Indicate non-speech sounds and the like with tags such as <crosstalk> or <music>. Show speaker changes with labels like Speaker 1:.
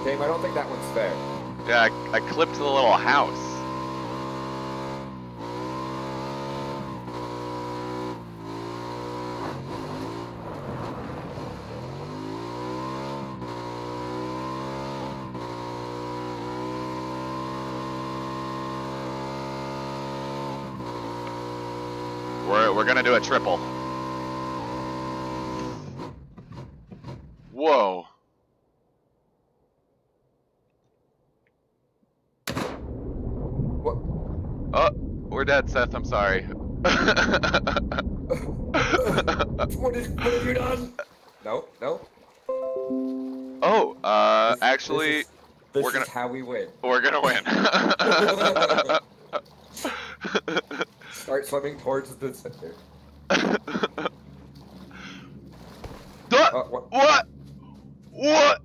Speaker 1: I don't think that one's fair.
Speaker 2: Yeah, I, I clipped the little house. We're, we're gonna do a triple. Whoa.
Speaker 1: What?
Speaker 2: Oh, we're dead, Seth. I'm sorry. <laughs>
Speaker 1: what, is, what have you done? No, no.
Speaker 2: oh, uh,
Speaker 1: This-
Speaker 2: actually,
Speaker 1: this is, this
Speaker 2: we're gonna-
Speaker 1: is how we win.
Speaker 2: we're gonna win. <laughs> <laughs>
Speaker 1: Start swimming towards the center.
Speaker 2: Duh,
Speaker 1: Uh, what?
Speaker 2: what? What?